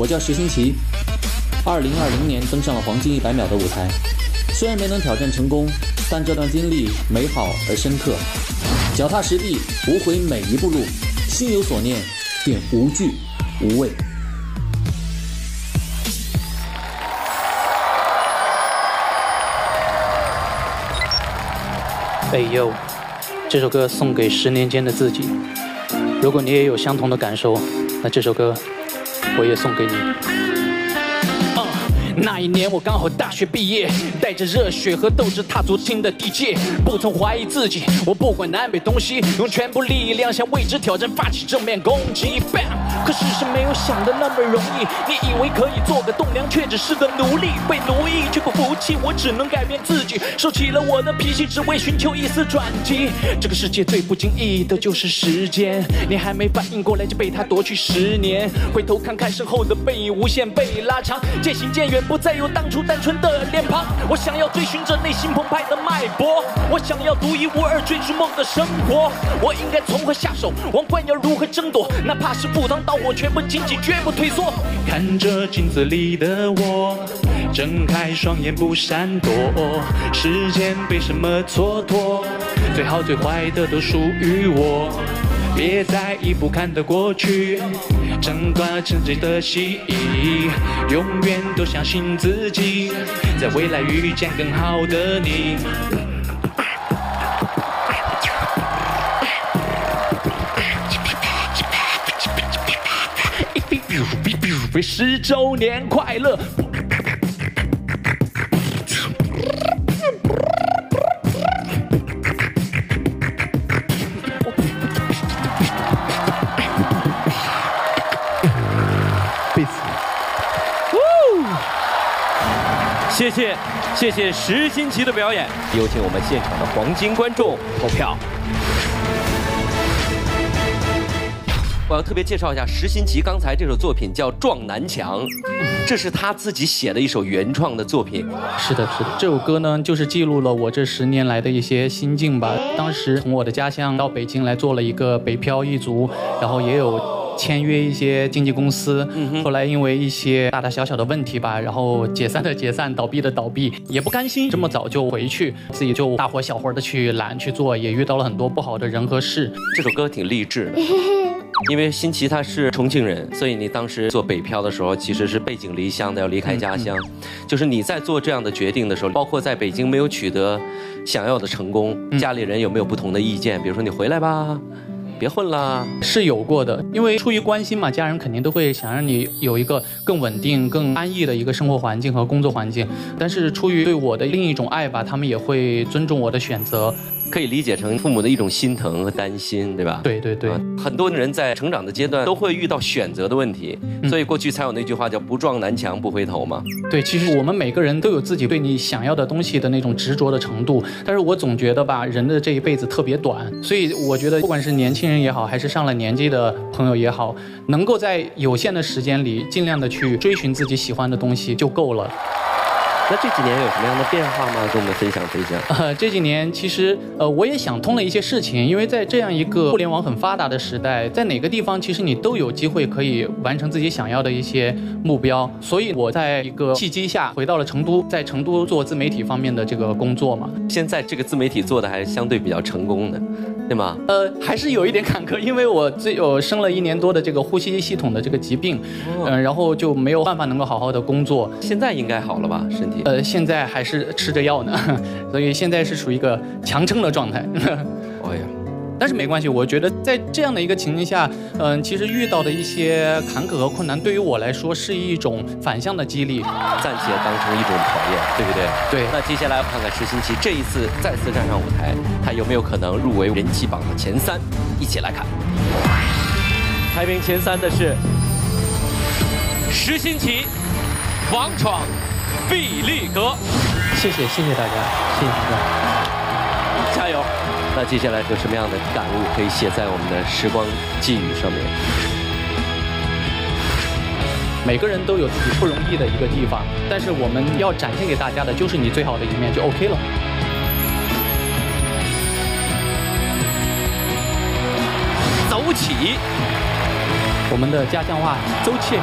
我叫石新奇，二零二零年登上了黄金一百秒的舞台，虽然没能挑战成功，但这段经历美好而深刻。脚踏实地，无悔每一步路，心有所念，便无惧无畏。哎呦，这首歌送给十年间的自己。如果你也有相同的感受，那这首歌我也送给你。那一年我刚好大学毕业，带着热血和斗志踏足新的地界，不曾怀疑自己，我不管南北东西，用全部力量向未知挑战发起正面攻击。Bam！可事实没有想的那么容易，你以为可以做个栋梁，却只是个奴隶，被奴役却不服气，我只能改变自己，收起了我的脾气，只为寻求一丝转机。这个世界最不经意的就是时间，你还没反应过来就被他夺去十年，回头看看身后的背影，无限被拉长，渐行渐远。不再有当初单纯的脸庞，我想要追寻着内心澎湃的脉搏，我想要独一无二追逐梦的生活。我应该从何下手？王冠要如何争夺？哪怕是赴汤蹈火，全部荆棘，绝不退缩。看着镜子里的我，睁开双眼不闪躲。时间被什么蹉跎？最好最坏的都属于我。别在意不堪的过去，整段曾经的记忆，永远都相信自己，在未来遇见更好的你。十周年快乐！谢谢，谢谢石新奇的表演。有请我们现场的黄金观众投票。我要特别介绍一下石新奇，刚才这首作品叫《撞南墙》，这是他自己写的一首原创的作品。是的，是的，这首歌呢，就是记录了我这十年来的一些心境吧。当时从我的家乡到北京来做了一个北漂一族，然后也有。签约一些经纪公司，后来因为一些大大小小的问题吧，然后解散的解散，倒闭的倒闭，也不甘心这么早就回去，自己就大活小活的去揽去做，也遇到了很多不好的人和事。这首歌挺励志的，因为新奇他是重庆人，所以你当时做北漂的时候，其实是背井离乡的，要离开家乡。就是你在做这样的决定的时候，包括在北京没有取得想要的成功，家里人有没有不同的意见？比如说你回来吧。别混了，是有过的，因为出于关心嘛，家人肯定都会想让你有一个更稳定、更安逸的一个生活环境和工作环境。但是出于对我的另一种爱吧，他们也会尊重我的选择。可以理解成父母的一种心疼和担心，对吧？对对对，很多人在成长的阶段都会遇到选择的问题，所以过去才有那句话叫“不撞南墙不回头”嘛。对，其实我们每个人都有自己对你想要的东西的那种执着的程度，但是我总觉得吧，人的这一辈子特别短，所以我觉得不管是年轻人也好，还是上了年纪的朋友也好，能够在有限的时间里尽量的去追寻自己喜欢的东西就够了。那这几年有什么样的变化吗？跟我们分享分享。呃，这几年其实呃，我也想通了一些事情，因为在这样一个互联网很发达的时代，在哪个地方其实你都有机会可以完成自己想要的一些目标。所以我在一个契机下回到了成都，在成都做自媒体方面的这个工作嘛。现在这个自媒体做的还相对比较成功的，对吗？呃，还是有一点坎坷，因为我最有生了一年多的这个呼吸系统的这个疾病，嗯，然后就没有办法能够好好的工作。现在应该好了吧，身体？呃，现在还是吃着药呢，所以现在是属于一个强撑的状态。哎呀，但是没关系，我觉得在这样的一个情境下，嗯，其实遇到的一些坎坷和困难，对于我来说是一种反向的激励，暂且当成一种考验，对不对？对。那接下来看看石新奇这一次再次站上舞台，他有没有可能入围人气榜的前三？一起来看，排名前三的是石新奇、王闯。毕力格，谢谢谢谢大家，谢谢大家，加油！那接下来有什么样的感悟可以写在我们的时光寄语上面？每个人都有自己不容易的一个地方，但是我们要展现给大家的就是你最好的一面，就 OK 了。走起！我们的家乡话，走起！